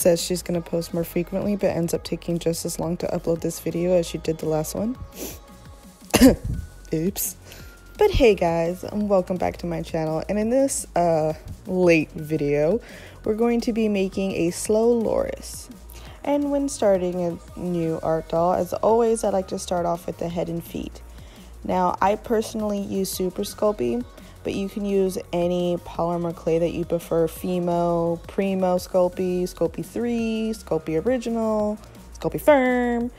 says she's going to post more frequently, but ends up taking just as long to upload this video as she did the last one. Oops. But hey guys, and welcome back to my channel. And in this uh, late video, we're going to be making a slow loris. And when starting a new art doll, as always, I like to start off with the head and feet. Now, I personally use Super Sculpey, but you can use any polymer clay that you prefer Fimo, Premo Sculpey, Sculpey 3, Sculpey Original, Sculpey Firm,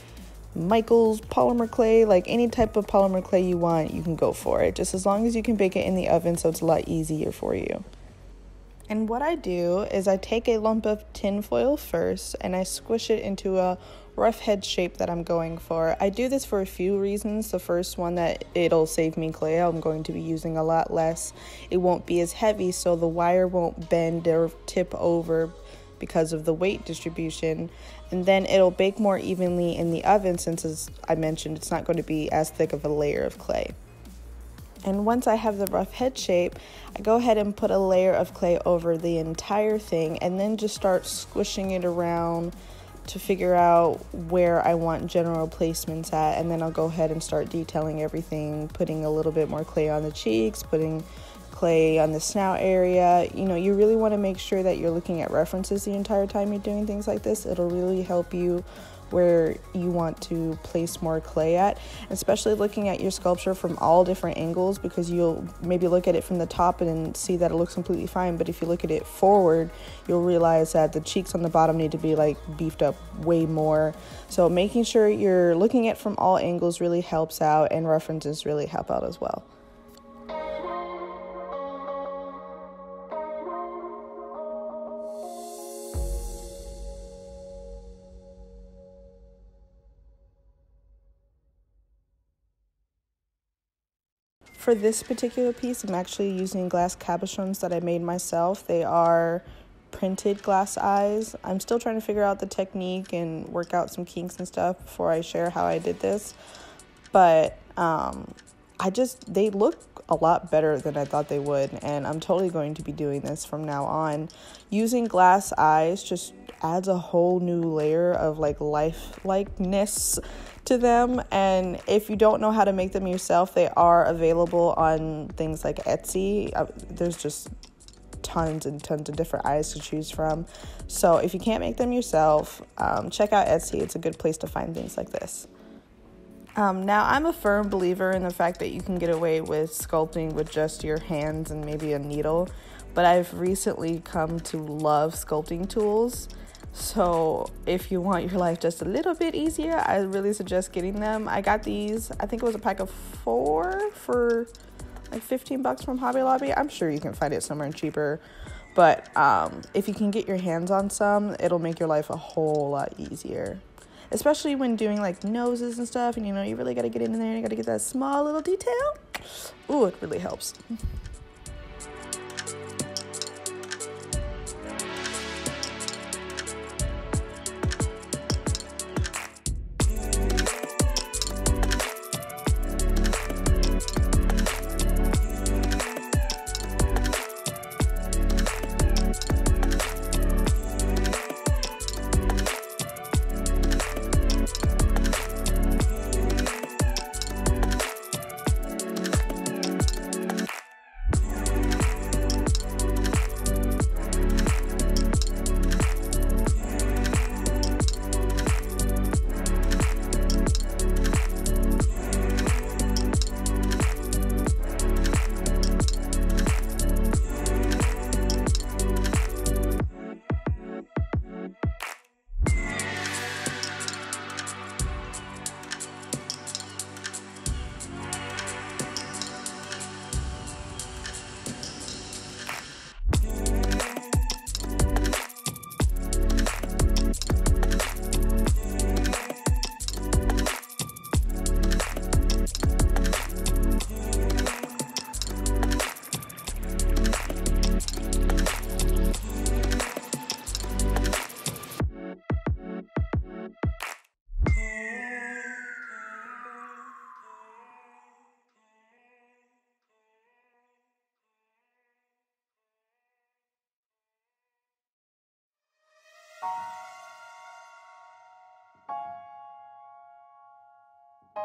Michael's polymer clay, like any type of polymer clay you want, you can go for it. Just as long as you can bake it in the oven so it's a lot easier for you. And what I do is I take a lump of tin foil first and I squish it into a rough head shape that I'm going for. I do this for a few reasons. The first one that it'll save me clay. I'm going to be using a lot less. It won't be as heavy so the wire won't bend or tip over because of the weight distribution. And then it'll bake more evenly in the oven since as I mentioned it's not going to be as thick of a layer of clay. And once I have the rough head shape, I go ahead and put a layer of clay over the entire thing and then just start squishing it around to figure out where I want general placements at. And then I'll go ahead and start detailing everything, putting a little bit more clay on the cheeks, putting clay on the snout area. You know, you really want to make sure that you're looking at references the entire time you're doing things like this. It'll really help you where you want to place more clay at, especially looking at your sculpture from all different angles because you'll maybe look at it from the top and see that it looks completely fine. But if you look at it forward, you'll realize that the cheeks on the bottom need to be like beefed up way more. So making sure you're looking at from all angles really helps out and references really help out as well. For this particular piece, I'm actually using glass cabochons that I made myself. They are printed glass eyes. I'm still trying to figure out the technique and work out some kinks and stuff before I share how I did this. But um, I just, they look a lot better than I thought they would. And I'm totally going to be doing this from now on. Using glass eyes just adds a whole new layer of like life likeness to them. And if you don't know how to make them yourself, they are available on things like Etsy. Uh, there's just tons and tons of different eyes to choose from. So if you can't make them yourself, um, check out Etsy. It's a good place to find things like this. Um, now, I'm a firm believer in the fact that you can get away with sculpting with just your hands and maybe a needle, but I've recently come to love sculpting tools. So, if you want your life just a little bit easier, I really suggest getting them. I got these, I think it was a pack of four for like 15 bucks from Hobby Lobby. I'm sure you can find it somewhere cheaper. But um, if you can get your hands on some, it'll make your life a whole lot easier. Especially when doing like noses and stuff, and you know, you really got to get in there and you got to get that small little detail. Ooh, it really helps. you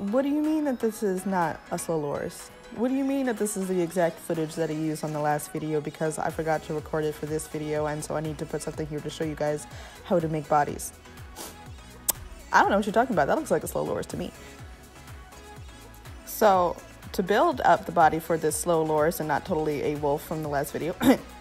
what do you mean that this is not a slow loris? What do you mean that this is the exact footage that I used on the last video because I forgot to record it for this video and so I need to put something here to show you guys how to make bodies. I don't know what you're talking about. That looks like a slow loris to me. So to build up the body for this slow loris and not totally a wolf from the last video,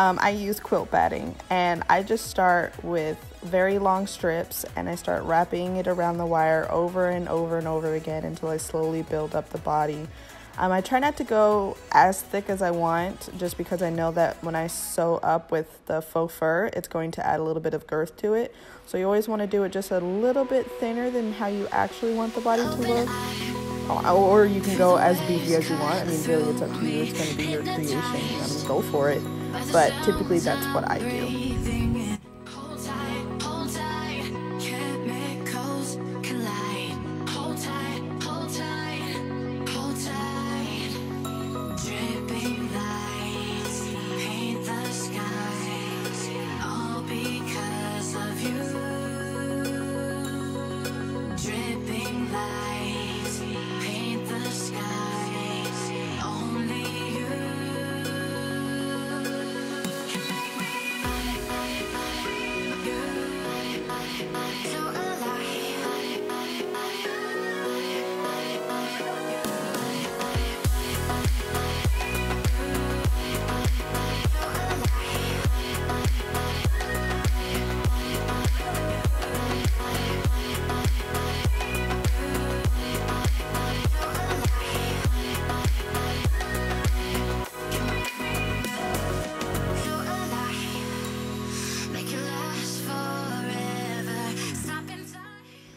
um, I use quilt batting and I just start with very long strips and I start wrapping it around the wire over and over and over again until I slowly build up the body. Um, I try not to go as thick as I want just because I know that when I sew up with the faux fur, it's going to add a little bit of girth to it. So you always want to do it just a little bit thinner than how you actually want the body to look. Or you can go as beefy as you want. I mean, really, it's up to you. It's going to be your creation. I mean, go for it. But typically, that's what I do.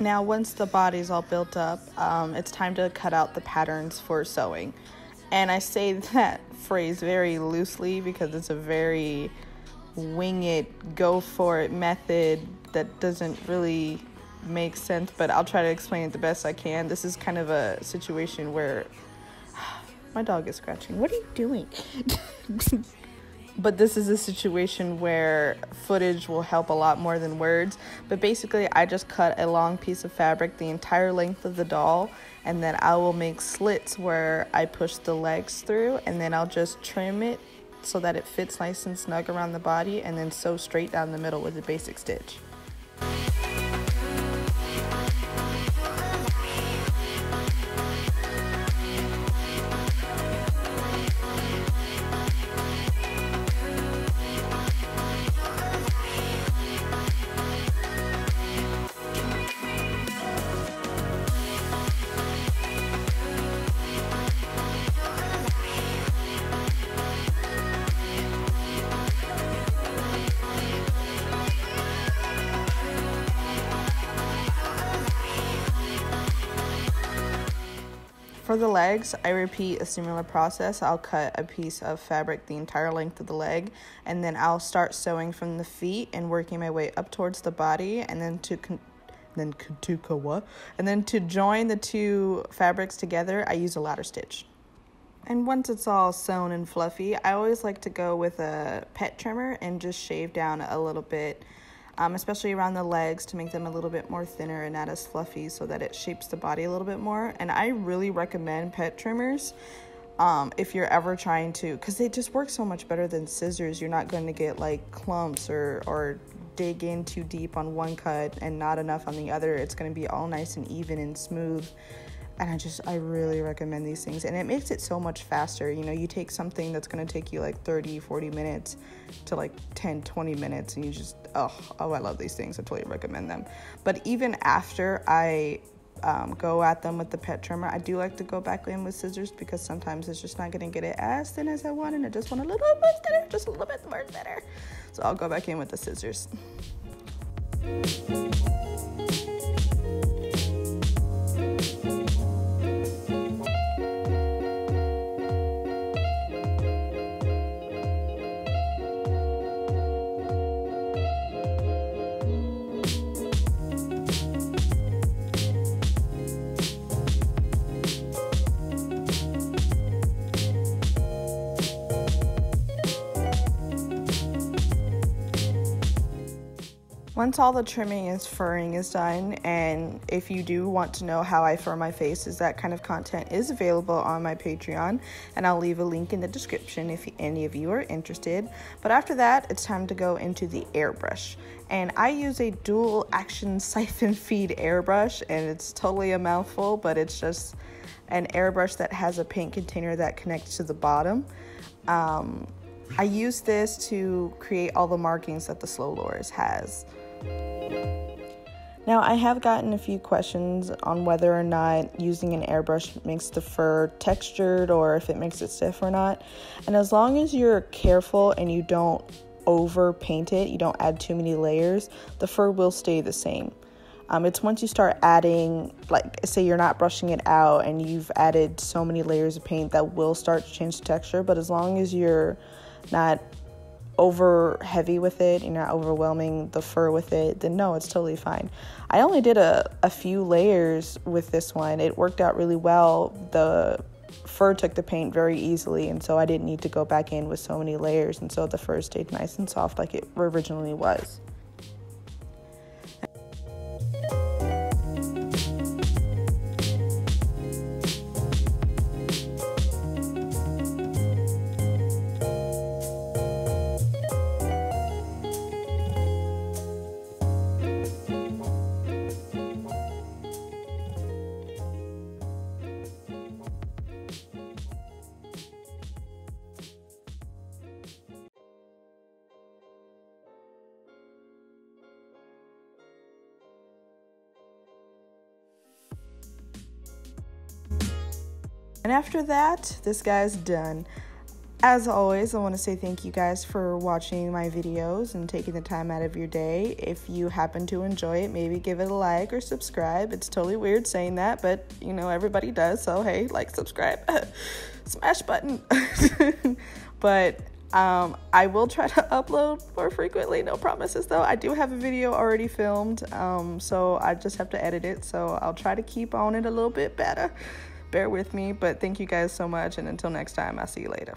Now, once the body's all built up, um, it's time to cut out the patterns for sewing. And I say that phrase very loosely because it's a very wing it, go for it method that doesn't really make sense, but I'll try to explain it the best I can. This is kind of a situation where my dog is scratching. What are you doing? but this is a situation where footage will help a lot more than words. But basically, I just cut a long piece of fabric the entire length of the doll, and then I will make slits where I push the legs through, and then I'll just trim it so that it fits nice and snug around the body, and then sew straight down the middle with a basic stitch. For the legs, I repeat a similar process. I'll cut a piece of fabric the entire length of the leg, and then I'll start sewing from the feet and working my way up towards the body, and then to con- then to what? And then to join the two fabrics together, I use a ladder stitch. And once it's all sewn and fluffy, I always like to go with a pet trimmer and just shave down a little bit um, especially around the legs to make them a little bit more thinner and not as fluffy so that it shapes the body a little bit more. And I really recommend pet trimmers um, if you're ever trying to, because they just work so much better than scissors. You're not going to get like clumps or, or dig in too deep on one cut and not enough on the other. It's going to be all nice and even and smooth and I just I really recommend these things. And it makes it so much faster. You know you take something that's going to take you like 30 40 minutes to like 10 20 minutes and you just oh oh I love these things. I totally recommend them. But even after I um, go at them with the pet trimmer I do like to go back in with scissors because sometimes it's just not going to get it as thin as I want and I just want a little bit thinner just a little bit more thinner. So I'll go back in with the scissors once all the trimming and furring is done, and if you do want to know how I fur my faces, that kind of content is available on my Patreon, and I'll leave a link in the description if any of you are interested. But after that, it's time to go into the airbrush. And I use a dual action siphon feed airbrush, and it's totally a mouthful, but it's just an airbrush that has a paint container that connects to the bottom. Um, I use this to create all the markings that the Slow Loris has. Now, I have gotten a few questions on whether or not using an airbrush makes the fur textured or if it makes it stiff or not. And as long as you're careful and you don't over paint it, you don't add too many layers, the fur will stay the same. Um, it's once you start adding, like, say you're not brushing it out and you've added so many layers of paint that will start to change the texture. But as long as you're not over heavy with it, you're not overwhelming the fur with it, then no, it's totally fine. I only did a, a few layers with this one. It worked out really well. The fur took the paint very easily, and so I didn't need to go back in with so many layers, and so the fur stayed nice and soft like it originally was. And after that, this guy's done. As always, I want to say thank you guys for watching my videos and taking the time out of your day. If you happen to enjoy it, maybe give it a like or subscribe. It's totally weird saying that, but you know, everybody does. So, hey, like, subscribe, smash button. but um, I will try to upload more frequently. No promises though. I do have a video already filmed, um, so I just have to edit it. So I'll try to keep on it a little bit better bear with me. But thank you guys so much. And until next time, I'll see you later.